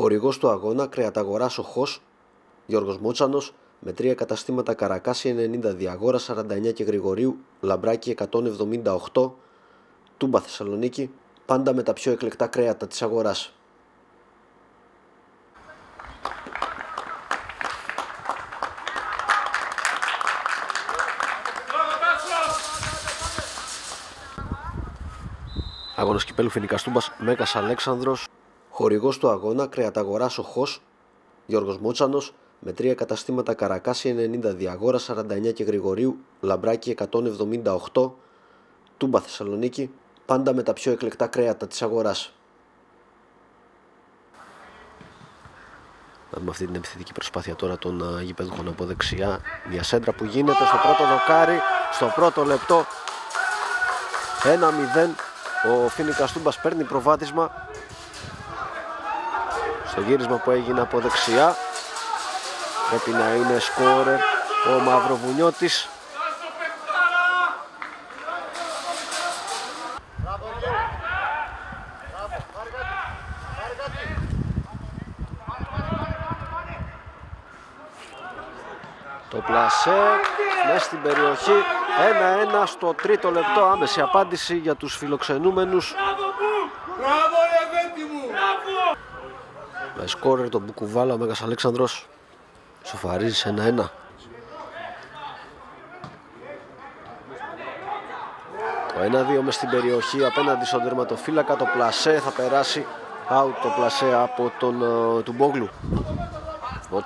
Χορηγός του αγώνα Κρεαταγοράς Οχός, Γιώργος Μότσανος, με τρία καταστήματα Καρακάση 90, Διαγόρα 49 και Γρηγορίου, Λαμπράκι 178, Τούμπα Θεσσαλονίκη, πάντα με τα πιο εκλεκτά κρέατα της αγοράς. Αγώνας κυπέλου Φινικάς Τούμπας, Μέγας Αλέξανδρος, χορηγός του αγώνα Κρεαταγοράς Οχός, Γιώργος Μότσανος, με τρία καταστήματα Καρακάση 90, Διαγόρα 49 και Γρηγορίου, Λαμπράκι 178, Τούμπα Θεσσαλονίκη, πάντα με τα πιο εκλεκτά κρέατα της αγοράς. Να δούμε αυτή την επιθετική προσπάθεια τώρα των γηπέδουχων από δεξιά. Μια σέντρα που γίνεται στο πρώτο δοκάρι, στο πρώτο λεπτό. 1-0. Ο Φίνικας Τούμπας παίρνει προβάδισμα. Στο γύρισμα που έγινε από δεξιά. Πρέπει να είναι σκόρερ ο Μαυροβουνιώτης. Το πλασέ μέσα στην περιοχή 1-1 στο τρίτο λεπτό άμεση απάντηση για τους φιλοξενούμενους με σκόρερ τον Μπουκουβάλα ο Μέγας Αλέξανδρος. Σοφαρίζει σε 1-1 Το 1-2 μες στην περιοχή απέναντι στον τερματοφύλακα το πλασέ θα περάσει out το πλασέ από τον uh, του Μπόγλου. Ο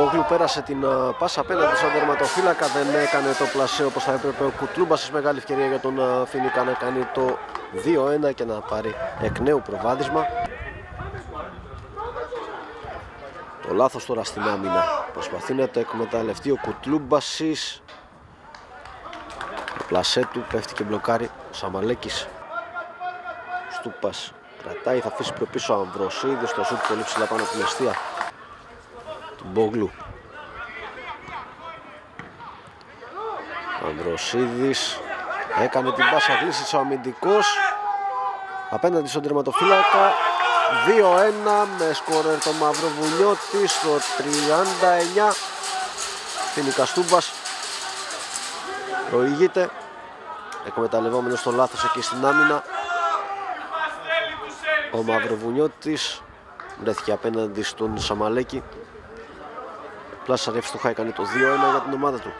Μπόγλου πέρασε την uh, πάσα απέναντι στον τερματοφύλακα δεν έκανε το πλασέ όπως θα έπρεπε. Ο Κουτλούμπας μεγάλη ευκαιρία για τον uh, Φίνικα να κάνει το 2-1 και να πάρει εκ νέου προβάδισμα. Το λάθος τώρα στην άμυνα. Προσπαθεί να το εκμεταλλευτεί ο Κουτλούμπασης. Το πλασέ του πέφτει και μπλοκάρει ο Σαμαλέκης. Στούπας κρατάει θα αφήσει πιο πίσω ο Αμβροσίδης. Το σούτ πολύ ψηλά πάνω από την αιστεία του Μπόγλου. Ανδροσίδης έκανε την πάσα γλύση ο αμυντικός. Απέναντι στον τερματοφύλακα 2-1 με σκόρερ το Μαυροβουνιώτη στο 39 Φινικαστούμπας προηγείται εκμεταλλευόμενος το λάθος εκεί στην άμυνα. Ο Μαυροβουνιώτης βρέθηκε απέναντι στον Σαμαλέκη Πλάσα του έκανε το 2-1 για την ομάδα του.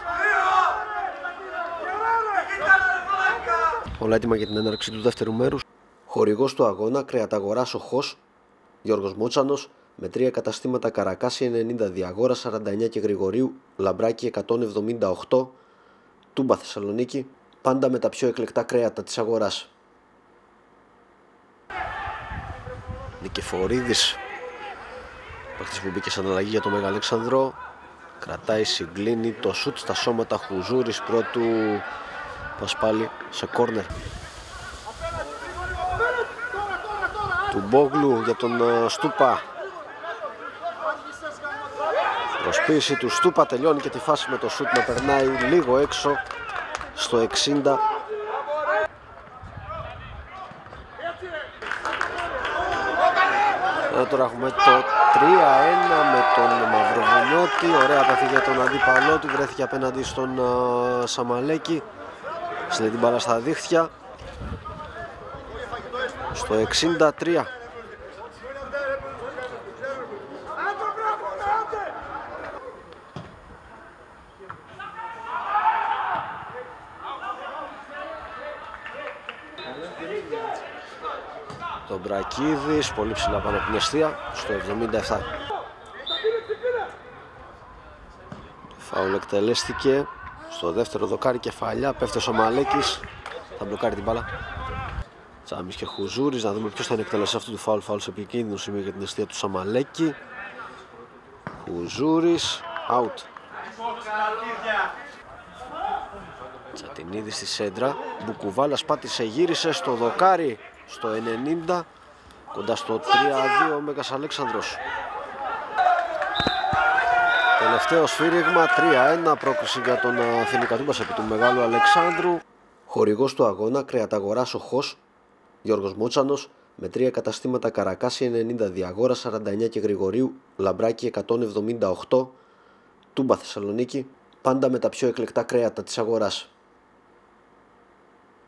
Όλα έτοιμα για την έναρξη του δεύτερου μέρους. Χορηγός του αγώνα Κρεαταγοράς Οχός, Γιώργος Μότσανος, με τρία καταστήματα Καρακάση 90, Διαγόρα 49 και Γρηγορίου, Λαμπράκι 178, Τούμπα Θεσσαλονίκη, πάντα με τα πιο εκλεκτά κρέατα της αγοράς. Νικεφορίδης, παίχτης που μπήκε σαν αλλαγή για τον Μεγαλέξανδρο, Κρατάει, συγκλίνει το σουτ στα σώματα Χουζούρης πρώτου Πασπάλη σε κόρνερ. Του Μπόγλου για τον ε, Στούπα. Προσποίηση του Στούπα τελειώνει και τη φάση με το σουτ να περνάει λίγο έξω στο 60 Εδώ τώρα έχουμε το 3-1 με τον Μαυροβουνιώτη. Ωραία επαφή για τον αντίπαλό του. Βρέθηκε απέναντι στον uh, Σαμαλέκη. Στην την μπάλα στα δίχτυα. Στο 63. Τον Μπρακίδης, πολύ ψηλά πάνω από την αιστεία, στο 77. Φάουλ εκτελέστηκε στο δεύτερο δοκάρι κεφαλιά, πέφτει ο Μαλέκης, θα μπλοκάρει την μπάλα. Τσάμις και Χουζούρης, να δούμε ποιος θα είναι εκτελέσει αυτού του φάουλ, φάουλ σε επικίνδυνο σημείο για την αιστεία του Σαμαλέκη. Χουζούρης, out. Τσατινίδη στη σέντρα, Μπουκουβάλας πάτησε, γύρισε στο δοκάρι στο 90 κοντά στο 3-2 ο Μέγας Αλέξανδρος Τελευταίο σφύριγμα 3-1 πρόκληση για τον Αθηνικά Τούμπας επί του Μεγάλου Αλεξάνδρου. Χορηγός του αγώνα κρεαταγοράς Οχός Γιώργος Μότσανος με τρία καταστήματα Καρακάση 90 Διαγόρα 49 και Γρηγορίου Λαμπράκι 178 Τούμπα Θεσσαλονίκη πάντα με τα πιο εκλεκτά κρέατα της αγοράς.